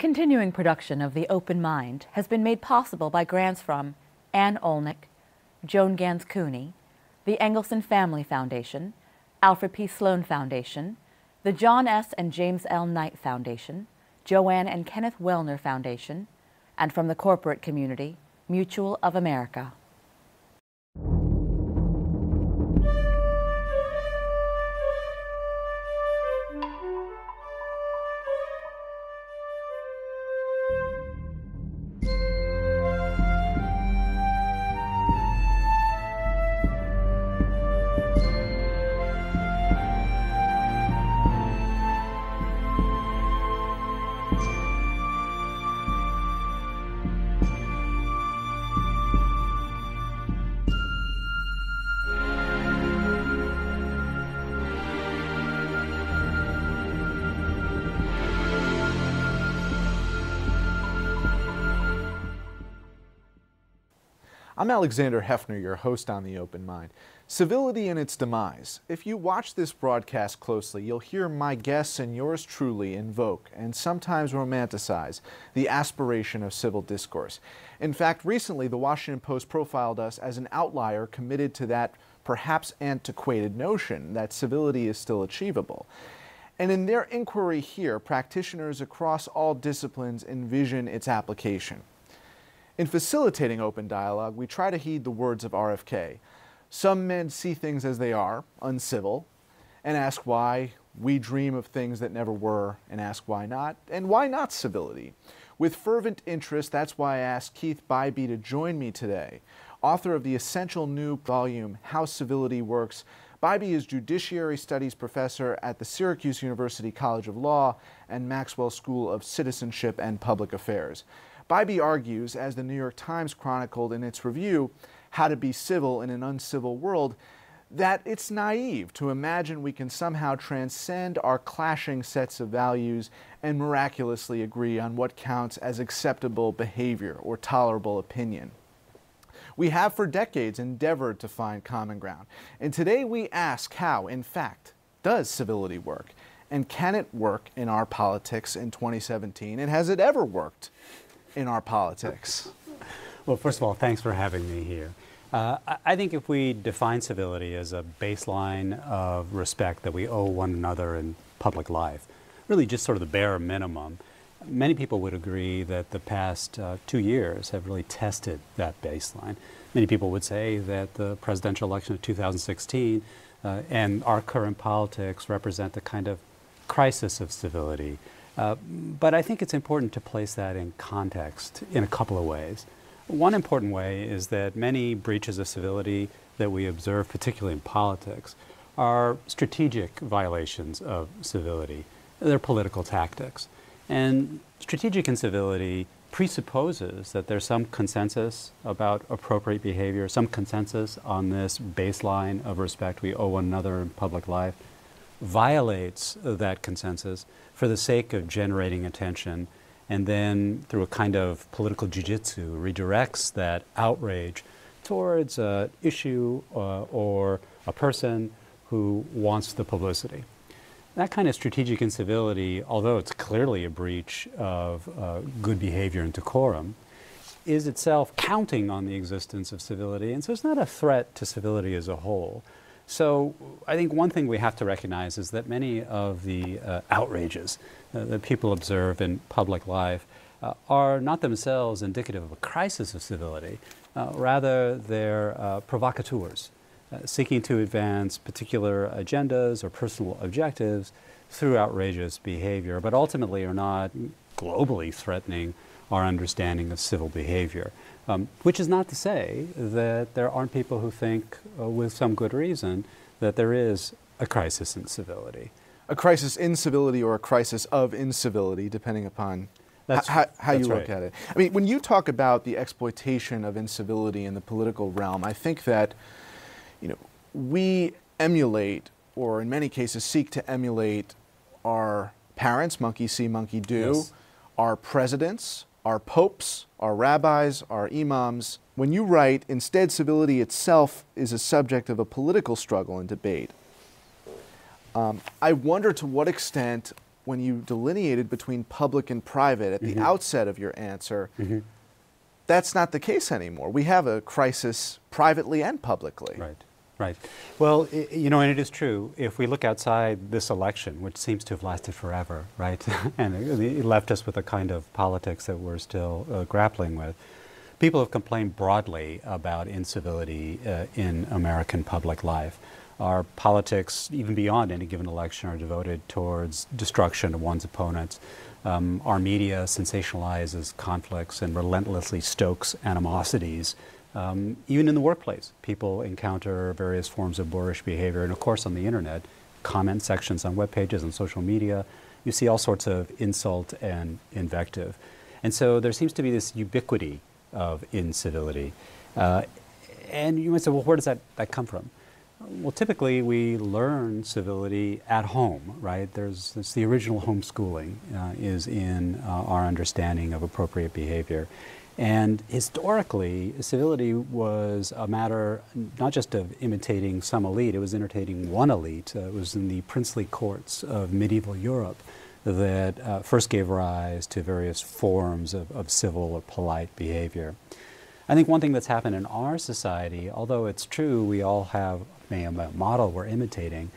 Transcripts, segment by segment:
Continuing production of The Open Mind has been made possible by grants from Anne Olnick, Joan Gans Cooney, the Engelson Family Foundation, Alfred P. Sloan Foundation, the John S. and James L. Knight Foundation, Joanne and Kenneth Wellner Foundation, and from the corporate community, Mutual of America. I'm Alexander Heffner, your host on The Open Mind. Civility and its demise. If you watch this broadcast closely, you'll hear my guests and yours truly invoke and sometimes romanticize the aspiration of civil discourse. In fact, recently the Washington Post profiled us as an outlier committed to that perhaps antiquated notion that civility is still achievable. And in their inquiry here, practitioners across all disciplines envision its application. In facilitating open dialogue, we try to heed the words of RFK. Some men see things as they are, uncivil, and ask why. We dream of things that never were and ask why not. And why not civility? With fervent interest, that's why I asked Keith Bybee to join me today. Author of the essential new volume, How Civility Works, Bybee is Judiciary Studies Professor at the Syracuse University College of Law and Maxwell School of Citizenship and Public Affairs. Bybee argues, as the New York Times chronicled in its review, How to Be Civil in an Uncivil World, that it's naive to imagine we can somehow transcend our clashing sets of values and miraculously agree on what counts as acceptable behavior or tolerable opinion. We have for decades endeavored to find common ground, and today we ask how, in fact, does civility work? And can it work in our politics in 2017? And has it ever worked? In our politics? Well, first of all, thanks for having me here. Uh, I think if we define civility as a baseline of respect that we owe one another in public life, really just sort of the bare minimum, many people would agree that the past uh, two years have really tested that baseline. Many people would say that the presidential election of 2016 uh, and our current politics represent a kind of crisis of civility uh, but I think it's important to place that in context in a couple of ways. One important way is that many breaches of civility that we observe, particularly in politics, are strategic violations of civility. They're political tactics. And strategic incivility presupposes that there's some consensus about appropriate behavior, some consensus on this baseline of respect we owe one another in public life, violates that consensus for the sake of generating attention, and then through a kind of political jujitsu redirects that outrage towards an issue uh, or a person who wants the publicity. That kind of strategic incivility, although it's clearly a breach of uh, good behavior and decorum, is itself counting on the existence of civility, and so it's not a threat to civility as a whole. So I think one thing we have to recognize is that many of the uh, outrages uh, that people observe in public life uh, are not themselves indicative of a crisis of civility. Uh, rather, they're uh, provocateurs uh, seeking to advance particular agendas or personal objectives through outrageous behavior, but ultimately are not globally threatening our understanding of civil behavior. Um, which is not to say that there aren't people who think, uh, with some good reason, that there is a crisis in civility. A crisis in civility or a crisis of incivility, depending upon that's, how, how that's you look right. at it. I mean, when you talk about the exploitation of incivility in the political realm, I think that, you know, we emulate, or in many cases seek to emulate, our parents, monkey see, monkey do, Yes. our presidents, our popes, our rabbis, our imams. When you write, instead, civility itself is a subject of a political struggle and debate. Um, I wonder to what extent, when you delineated between public and private at the Mm-hmm. outset of your answer, that's not the case anymore. We have a crisis privately and publicly. Right, right. Well, you know, and it is true. If we look outside this election, which seems to have lasted forever, right, and it it left us with a kind of politics that we're still uh, grappling with, people have complained broadly about incivility uh, in American public life. Our politics, even beyond any given election, are devoted towards destruction of one's opponents. Um, our media sensationalizes conflicts and relentlessly stokes animosities. Um, even in the workplace, people encounter various forms of boorish behavior. And of course, on the internet, comment sections on web pages and social media, you see all sorts of insult and invective. And so there seems to be this ubiquity of incivility. Uh, and you might say, well, where does that, that come from? Well, typically we learn civility at home, right? There's, the original homeschooling uh, is in uh, our understanding of appropriate behavior. And historically, civility was a matter not just of imitating some elite, it was imitating one elite. Uh, it was in the princely courts of medieval Europe that uh, first gave rise to various forms of, of civil or polite behavior. I think one thing that's happened in our society, although it's true we all have a a model we're imitating,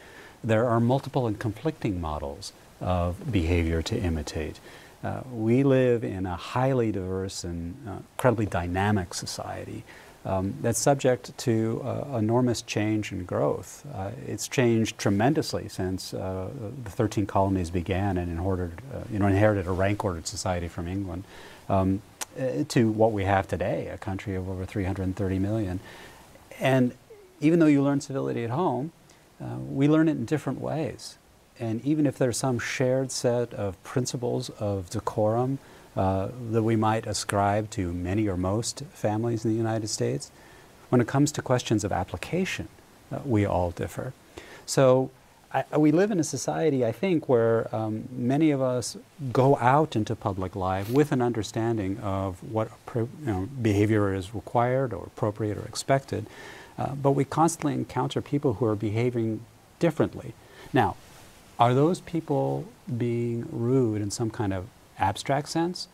there are multiple and conflicting models of behavior to imitate. Uh, we live in a highly diverse and uh, incredibly dynamic society um, that's subject to uh, enormous change and growth. Uh, it's changed tremendously since uh, the 13 colonies began and inherited, you know, inherited a rank-ordered society from England um, to what we have today, a country of over 330 million. And even though you learn civility at home, we learn it in different ways. And even if there's some shared set of principles of decorum uh, that we might ascribe to many or most families in the United States, when it comes to questions of application, uh, we all differ. So I, we live in a society, I think, where um, many of us go out into public life with an understanding of what you know, behavior is required or appropriate or expected, uh, but we constantly encounter people who are behaving differently. Now, are those people being rude in some kind of abstract sense?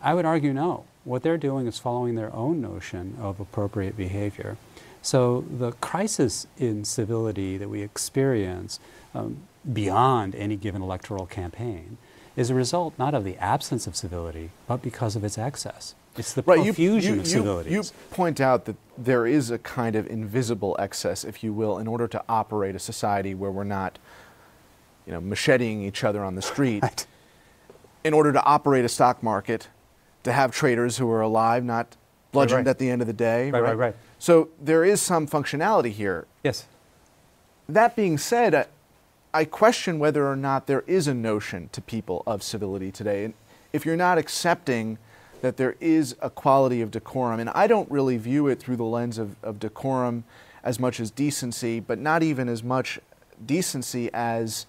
I would argue no. What they're doing is following their own notion of appropriate behavior. So the crisis in civility that we experience um, beyond any given electoral campaign is a result not of the absence of civility, but because of its excess. It's the Right, profusion you, of you, civilities. you point out that there is a kind of invisible excess, if you will, in order to operate a society where we're not, you know, macheting each other on the street. Right. In order to operate a stock market, to have traders who are alive, not bludgeoned right. at the end of the day. Right, right, right. So there is some functionality here. yes. That being said, I, I question whether or not there is a notion to people of civility today. And if you're not accepting that there is a quality of decorum, and I don't really view it through the lens of, of decorum as much as decency, but not even as much decency as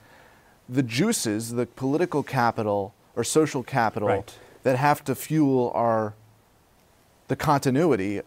the juices, the political capital or social capital Right. that have to fuel our the continuity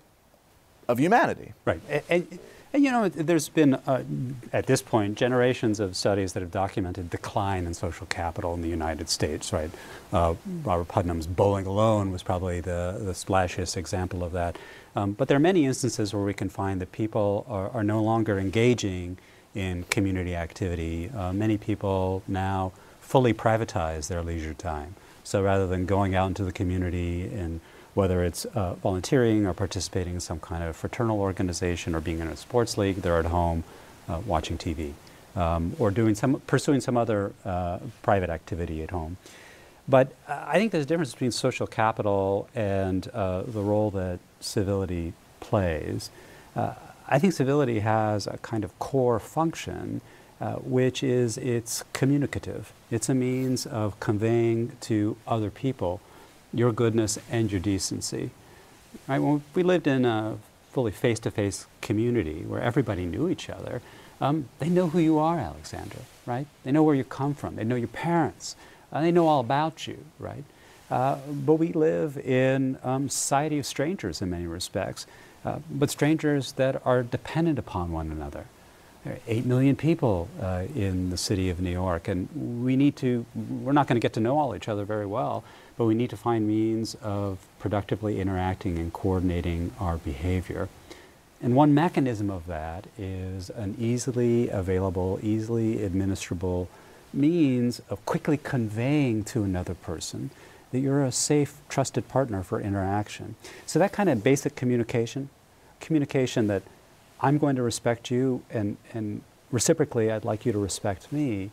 of humanity. Right. And, and, and, you know, there's been, uh, at this point, generations of studies that have documented decline in social capital in the United States, right? Uh, Robert Putnam's Bowling Alone was probably the, the splashiest example of that. Um, but there are many instances where we can find that people are, are no longer engaging in community activity. Uh, many people now fully privatize their leisure time. So rather than going out into the community and whether it's uh, volunteering or participating in some kind of fraternal organization or being in a sports league, they're at home uh, watching TV um, or doing some, pursuing some other uh, private activity at home. But I think there's a difference between social capital and uh, the role that civility plays. Uh, I think civility has a kind of core function, uh, which is it's communicative. It's a means of conveying to other people your goodness and your decency. Right? When we lived in a fully face-to-face community where everybody knew each other, um, they know who you are, Alexander, right? They know where you come from. They know your parents. Uh, they know all about you, right? Uh, but we live in um, society of strangers in many respects, uh, but strangers that are dependent upon one another. There are 8 million people uh, in the city of New York, and we need to, we're not going to get to know all each other very well, but we need to find means of productively interacting and coordinating our behavior. And one mechanism of that is an easily available, easily administrable means of quickly conveying to another person that you're a safe, trusted partner for interaction. So that kind of basic communication, communication that I'm going to respect you and, and reciprocally I'd like you to respect me,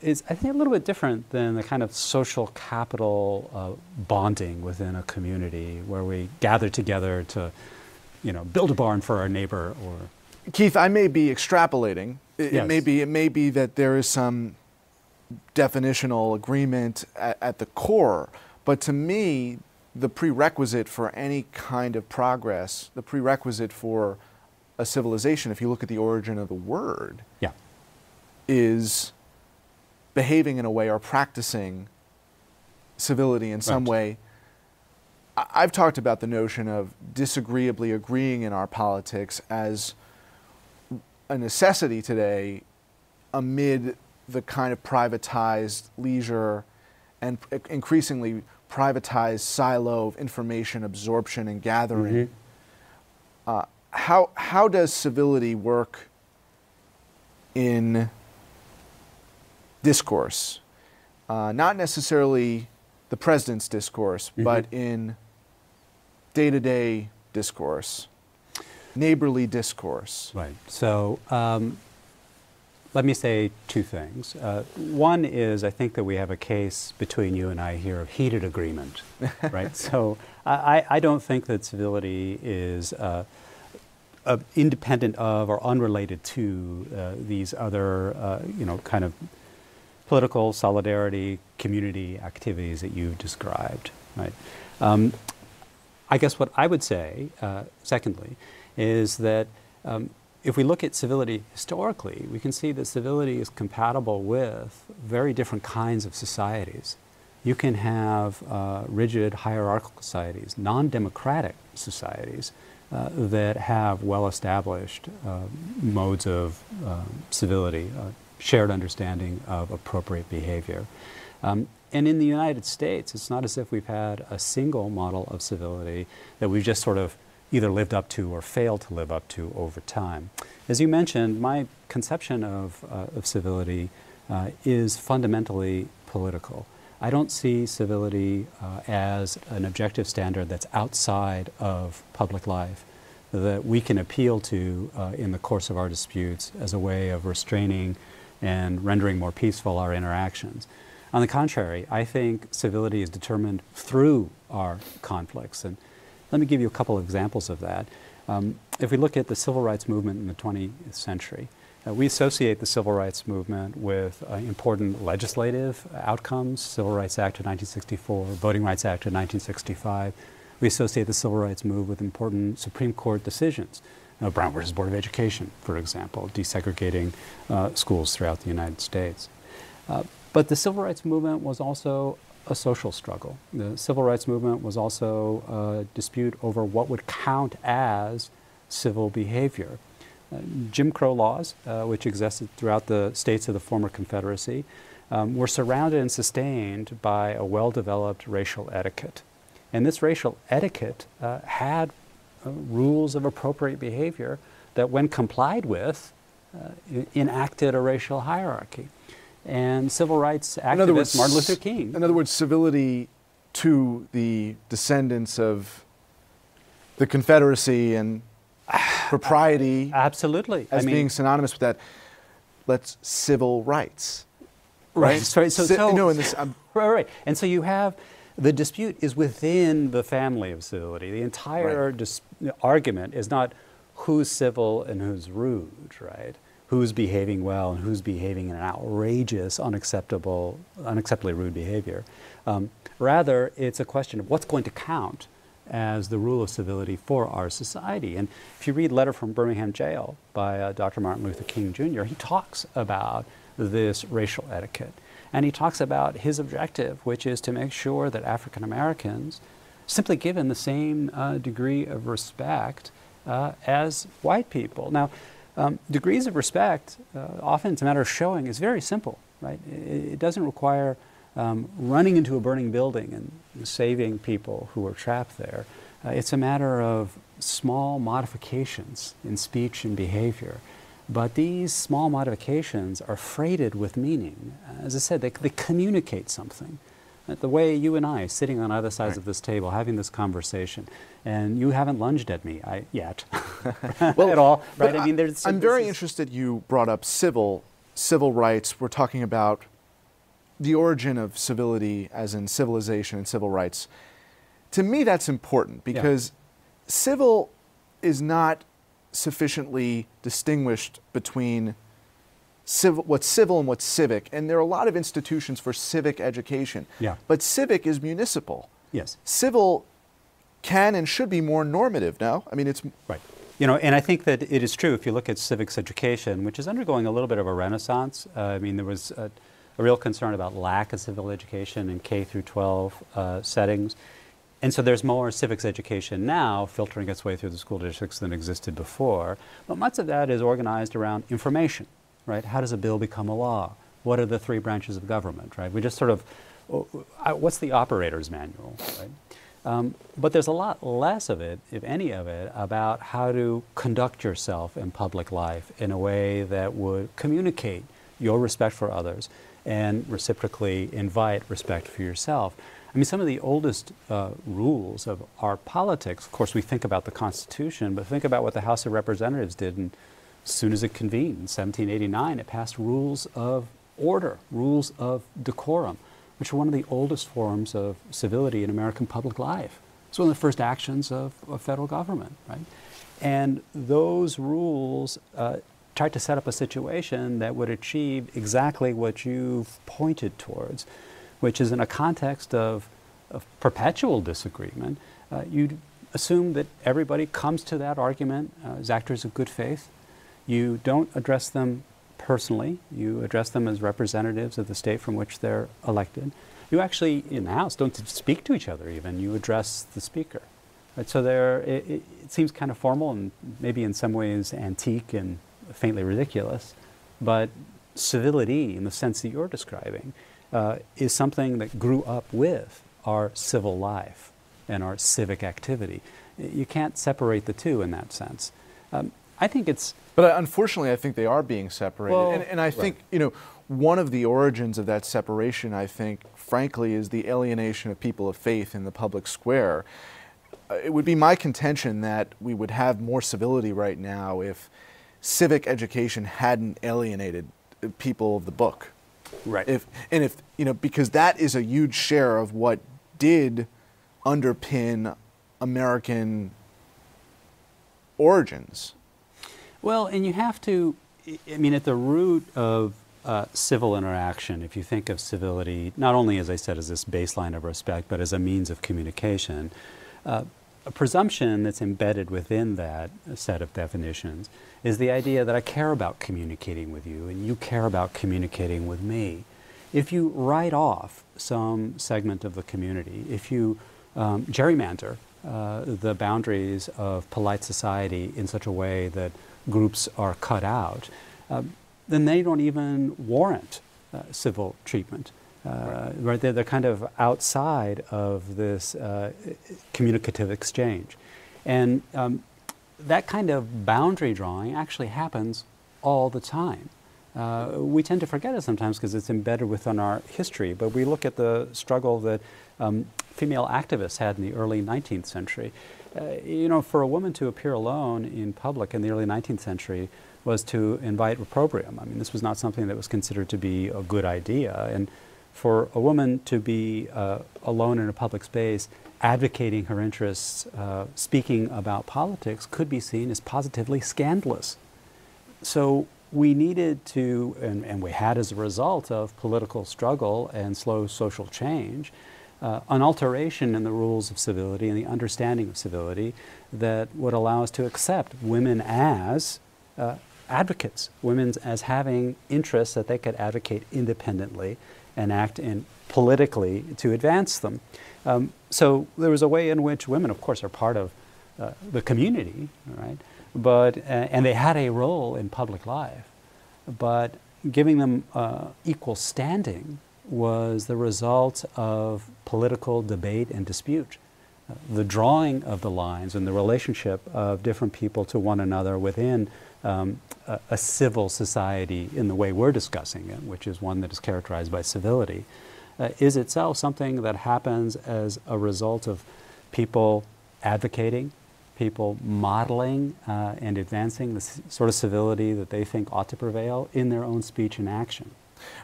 is I think a little bit different than the kind of social capital uh, bonding within a community where we gather together to, you know, build a barn for our neighbor or. Keith, I may be extrapolating. It, Yes. it may be. It may be that there is some definitional agreement at, at the core, but to me, the prerequisite for any kind of progress, the prerequisite for a civilization, if you look at the origin of the word, Yeah. is behaving in a way or practicing civility in some Right. way. I've talked about the notion of disagreeably agreeing in our politics as a necessity today amid the kind of privatized leisure and increasingly privatized silo of information absorption and gathering. Uh, how, how does civility work in discourse? Uh, not necessarily the president's discourse, but in day to day discourse, neighborly discourse. Right. So um, let me say two things. Uh, one is I think that we have a case between you and I here of heated agreement, right? So I, I- don't think that civility is uh, uh, independent of or unrelated to uh, these other, uh, you know, kind of political solidarity, community activities that you've described, right? Um, I guess what I would say, uh, secondly, is that um, if we look at civility historically, we can see that civility is compatible with very different kinds of societies. You can have uh, rigid hierarchical societies, non democratic societies uh, that have well established uh, modes of um, civility, uh, shared understanding of appropriate behavior. Um, and in the United States, it's not as if we've had a single model of civility that we've just sort of either lived up to or failed to live up to over time. As you mentioned, my conception of, uh, of civility uh, is fundamentally political. I don't see civility uh, as an objective standard that's outside of public life that we can appeal to uh, in the course of our disputes as a way of restraining and rendering more peaceful our interactions. On the contrary, I think civility is determined through our conflicts. And let me give you a couple of examples of that. Um, if we look at the civil rights movement in the 20th century, uh, we associate the civil rights movement with uh, important legislative outcomes, Civil Rights Act of 1964, Voting Rights Act of 1965. We associate the civil rights move with important Supreme Court decisions. Brown versus Board of Education, for example, desegregating uh, schools throughout the United States. Uh, but the civil rights movement was also a social struggle. The civil rights movement was also a dispute over what would count as civil behavior. Uh, Jim Crow laws, uh, which existed throughout the states of the former Confederacy, um, were surrounded and sustained by a well developed racial etiquette. And this racial etiquette uh, had uh, rules of appropriate behavior that, when complied with, uh, enacted a racial hierarchy. And civil rights activist Martin Luther King. In other words, civility to the descendants of the Confederacy and propriety Absolutely. as I mean, being synonymous with that. Let's civil rights. right. So, so, Ci- so, no, in this, Right, right. And so you have the dispute is within the family of civility. The entire Right. dis- argument is not who's civil and who's rude, right? Who's behaving well and who's behaving in an outrageous, unacceptable, unacceptably rude behavior. Um, rather, it's a question of what's going to count as the rule of civility for our society. And if you read Letter from Birmingham Jail by uh, Dr. Martin Luther King Jr., he talks about this racial etiquette. And he talks about his objective, which is to make sure that African Americans, simply given the same uh, degree of respect uh, as white people. Now, Um, degrees of respect, uh, often it's a matter of showing, is very simple, right? It, it doesn't require um, running into a burning building and saving people who are trapped there. Uh, it's a matter of small modifications in speech and behavior. But these small modifications are freighted with meaning. As I said, they, they communicate something. The way you and I, sitting on either sides right. of this table, having this conversation, and you haven't lunged at me I, yet well, at all, right? I mean, there's. I'm very interested. You brought up civil civil rights. We're talking about the origin of civility, as in civilization and civil rights. To me, that's important because yeah. civil is not sufficiently distinguished between civil, what's civil and what's civic. And there are a lot of institutions for civic education. Yeah. But civic is municipal. Yes. Civil can and should be more normative, now. I mean, it's. Right. You know, and I think that it is true if you look at civics education, which is undergoing a little bit of a renaissance. Uh, I mean, there was a, a, real concern about lack of civil education in K through 12 uh, settings. And so there's more civics education now filtering its way through the school districts than existed before. But much of that is organized around information, right? How does a bill become a law? What are the three branches of government, right? We just sort of, uh, what's the operator's manual, right? Um, but there's a lot less of it, if any of it, about how to conduct yourself in public life in a way that would communicate your respect for others and reciprocally invite respect for yourself. I mean, some of the oldest uh, rules of our politics, of course, we think about the Constitution, but think about what the House of Representatives did. And as soon as it convened in 1789, it passed rules of order, rules of decorum, which are one of the oldest forms of civility in American public life. It's one of the first actions of, of federal government, right? And those rules uh, tried to set up a situation that would achieve exactly what you've pointed towards which is in a context of, of perpetual disagreement, uh, you assume that everybody comes to that argument uh, as actors of good faith. You don't address them personally, you address them as representatives of the state from which they're elected. You actually, in the House, don't speak to each other even, you address the Speaker. Right? So there, it, it seems kind of formal and maybe in some ways antique and faintly ridiculous, but civility in the sense that you're describing uh, is something that grew up with our civil life and our civic activity. You can't separate the two in that sense. Um, I think it's. But unfortunately, I think they are being separated. Well, and, and, I think, right. you know, one of the origins of that separation, I think, frankly, is the alienation of people of faith in the public square. Uh, it would be my contention that we would have more civility right now if civic education hadn't alienated people of the book. Right. If and if you know because that is a huge share of what did underpin American origins. Well, and you have to. I mean, at the root of uh, civil interaction, if you think of civility, not only, as I said, as this baseline of respect, but as a means of communication, uh, a presumption that's embedded within that set of definitions is the idea that I care about communicating with you and you care about communicating with me. If you write off some segment of the community, if you um, gerrymander uh, the boundaries of polite society in such a way that groups are cut out, um, then they don't even warrant uh, civil treatment. Uh, right. They're, they're kind of outside of this uh, communicative exchange. And um, that kind of boundary drawing actually happens all the time. Uh, we tend to forget it sometimes because it's embedded within our history, but we look at the struggle that um, female activists had in the early 19th century. Uh, you know, for a woman to appear alone in public in the early 19th century was to invite opprobrium. I mean, this was not something that was considered to be a good idea. And for a woman to be uh, alone in a public space advocating her interests, uh, speaking about politics, could be seen as positively scandalous. So we needed to, and, and we had as a result of political struggle and slow social change, uh, an alteration in the rules of civility and the understanding of civility that would allow us to accept women as uh, advocates, women as having interests that they could advocate independently and act in politically to advance them. Um, so there was a way in which women, of course, are part of uh, the community, right? But, uh, and they had a role in public life, but giving them uh, equal standing was the result of political debate and dispute. Uh, the drawing of the lines and the relationship of different people to one another within um, a, a, civil society in the way we're discussing it, which is one that is characterized by civility, uh, is itself something that happens as a result of people advocating, people modeling uh, and advancing the sort of civility that they think ought to prevail in their own speech and action.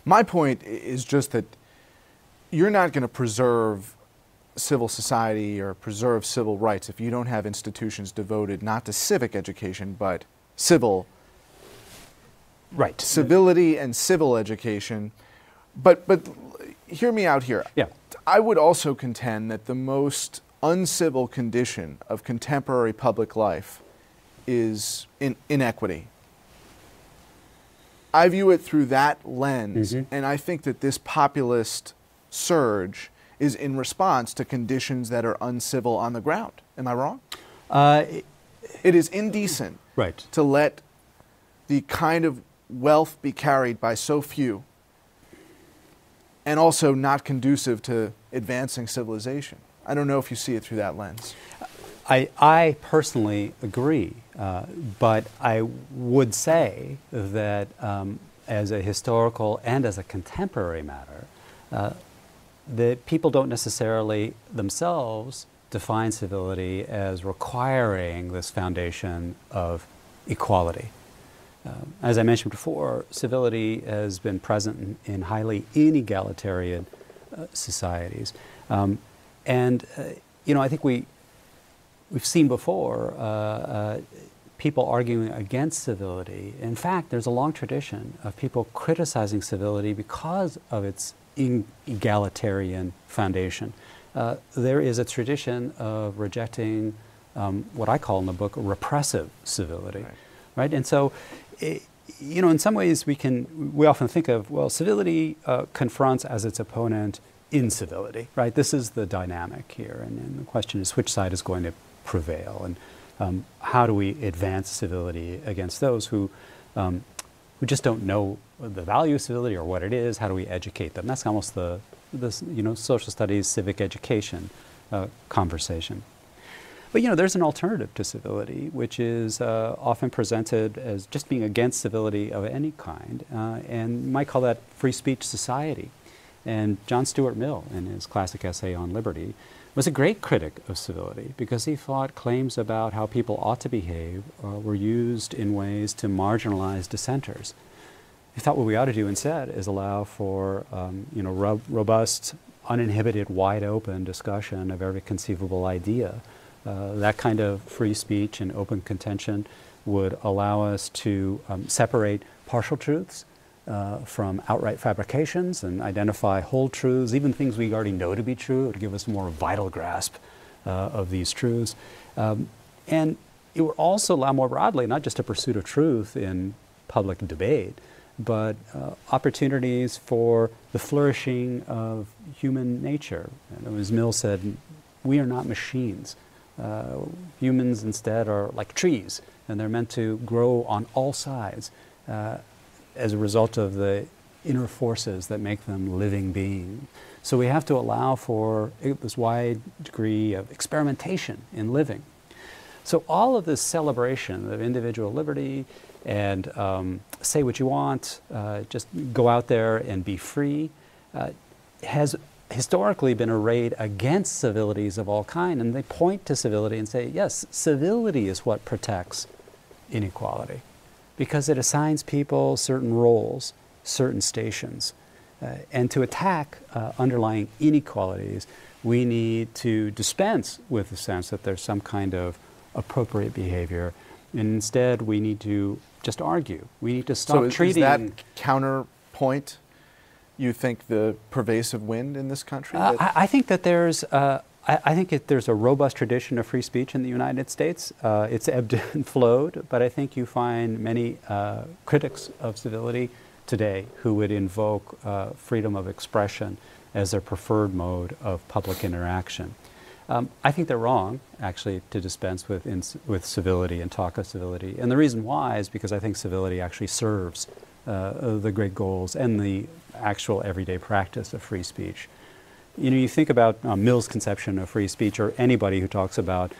My point is just that you're not going to preserve civil society or preserve civil rights if you don't have institutions devoted not to civic education but civil right. civility and civil education. But but hear me out here. Yeah. I would also contend that the most uncivil condition of contemporary public life is in inequity i view it through that lens mm-hmm. and i think that this populist surge is in response to conditions that are uncivil on the ground am i wrong uh, it is indecent right. to let the kind of wealth be carried by so few and also not conducive to advancing civilization. I don't know if you see it through that lens. I, I personally agree, uh, but I would say that um, as a historical and as a contemporary matter, uh, the people don't necessarily themselves define civility as requiring this foundation of equality. Um, as I mentioned before, civility has been present in, in highly inegalitarian uh, societies. Um, and, uh, you know, I think we, we've seen before uh, uh people arguing against civility. In fact, there's a long tradition of people criticizing civility because of its egalitarian foundation. Uh, there is a tradition of rejecting um, what I call in the book repressive civility, right? right? And so, it, you know, in some ways, we can we often think of well, civility uh, confronts as its opponent incivility, right? This is the dynamic here, and, and the question is which side is going to prevail, and um, how do we advance civility against those who um, who just don't know the value of civility or what it is? How do we educate them? That's almost the this, you know, social studies, civic education uh, conversation. But you know, there's an alternative to civility, which is uh, often presented as just being against civility of any kind, uh, and might call that free speech society. And John Stuart Mill, in his classic essay on liberty, was a great critic of civility because he thought claims about how people ought to behave uh, were used in ways to marginalize dissenters. He thought what we ought to do instead is allow for um, you know, ro- robust, uninhibited, wide open discussion of every conceivable idea. Uh, that kind of free speech and open contention would allow us to um, separate partial truths uh, from outright fabrications and identify whole truths, even things we already know to be true. It would give us a more vital grasp uh, of these truths. Um, and it would also allow more broadly, not just a pursuit of truth in public debate, but uh, opportunities for the flourishing of human nature. And as Mill said, we are not machines. Uh, humans instead are like trees, and they're meant to grow on all sides uh, as a result of the inner forces that make them living beings. So we have to allow for this wide degree of experimentation in living. So all of this celebration of individual liberty and um, say what you want, uh, just go out there and be free, uh, has historically been arrayed against civilities of all kind. And they point to civility and say, yes, civility is what protects inequality because it assigns people certain roles, certain stations. Uh, and to attack uh, underlying inequalities, we need to dispense with the sense that there's some kind of appropriate behavior. And instead, we need to just argue. We need to stop so is, treating. Is that counterpoint? You think the pervasive wind in this country? Uh, I, I, think that there's. I, I, think it, there's a robust tradition of free speech in the United States. Uh, it's ebbed and flowed, but I think you find many uh, critics of civility today who would invoke uh, freedom of expression as their preferred mode of public interaction. Um, I think they're wrong, actually, to dispense with, with civility and talk of civility. And the reason why is because I think civility actually serves uh, the great goals and the actual everyday practice of free speech. You know, you think about uh, Mill's conception of free speech, or anybody who talks about,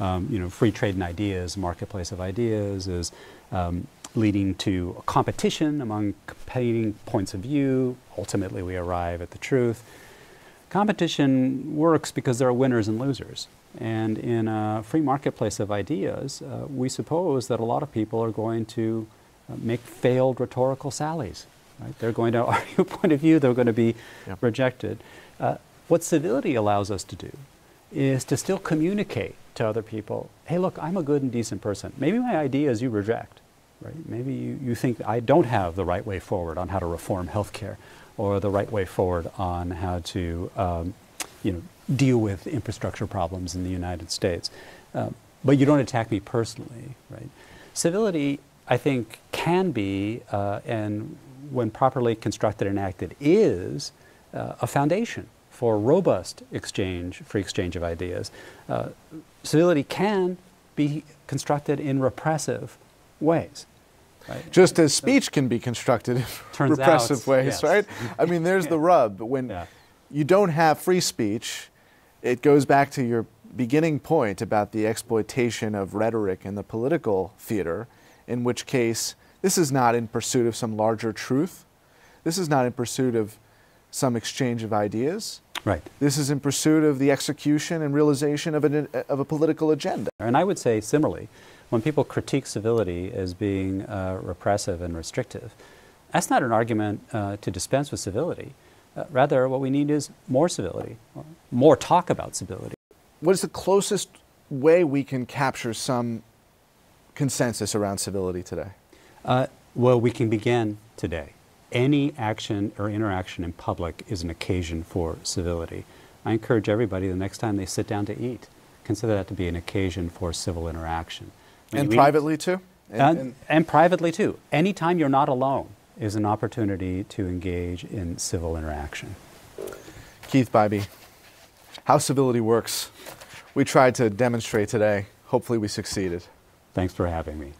um, you know, free trade in ideas, marketplace of ideas, is um, leading to competition among competing points of view. Ultimately, we arrive at the truth. Competition works because there are winners and losers. And in a free marketplace of ideas, uh, we suppose that a lot of people are going to uh, make failed rhetorical sallies. Right? They're going to argue a point of view, they're going to be yep. rejected. Uh, what civility allows us to do is to still communicate to other people hey, look, I'm a good and decent person. Maybe my ideas you reject. Right? Maybe you, you think I don't have the right way forward on how to reform healthcare or the right way forward on how to um, you know, deal with infrastructure problems in the United States. Um, but you don't attack me personally, right? Civility, I think, can be, uh, and when properly constructed and acted, is uh, a foundation for robust exchange, free exchange of ideas. Uh, civility can be constructed in repressive ways. Right. Just as speech can be constructed in repressive out, ways, yes. right? I mean, there's the rub. When yeah. you don't have free speech, it goes back to your beginning point about the exploitation of rhetoric in the political theater, in which case this is not in pursuit of some larger truth. This is not in pursuit of some exchange of ideas. Right. This is in pursuit of the execution and realization of, an, of a political agenda. And I would say similarly, when people critique civility as being uh, repressive and restrictive, that's not an argument uh, to dispense with civility. Uh, rather, what we need is more civility, more talk about civility. What is the closest way we can capture some consensus around civility today? Uh, well, we can begin today. Any action or interaction in public is an occasion for civility. I encourage everybody the next time they sit down to eat, consider that to be an occasion for civil interaction. And privately too? And, and, and, and privately too. Anytime you're not alone is an opportunity to engage in civil interaction. Keith Bybee, how civility works. We tried to demonstrate today. Hopefully, we succeeded. Thanks for having me.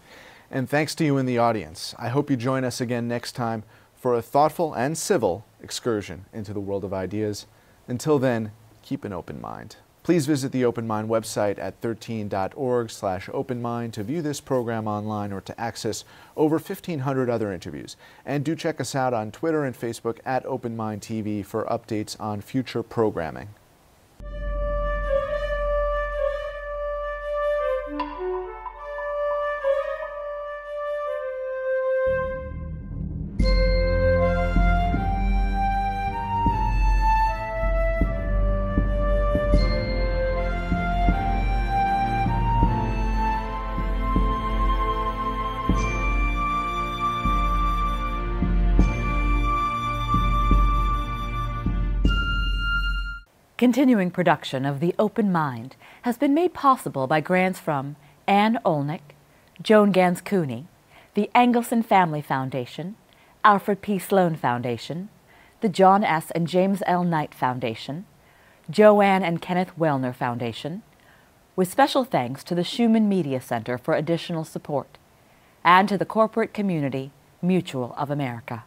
And thanks to you in the audience. I hope you join us again next time for a thoughtful and civil excursion into the world of ideas. Until then, keep an open mind. Please visit the Open Mind website at 13.org slash openmind to view this program online or to access over 1,500 other interviews. And do check us out on Twitter and Facebook at Open Mind TV for updates on future programming. Continuing production of The Open Mind has been made possible by grants from Anne Olnick, Joan Gans Cooney, the Engelson Family Foundation, Alfred P. Sloan Foundation, the John S. and James L. Knight Foundation, Joanne and Kenneth Wellner Foundation, with special thanks to the Schumann Media Center for additional support, and to the corporate community Mutual of America.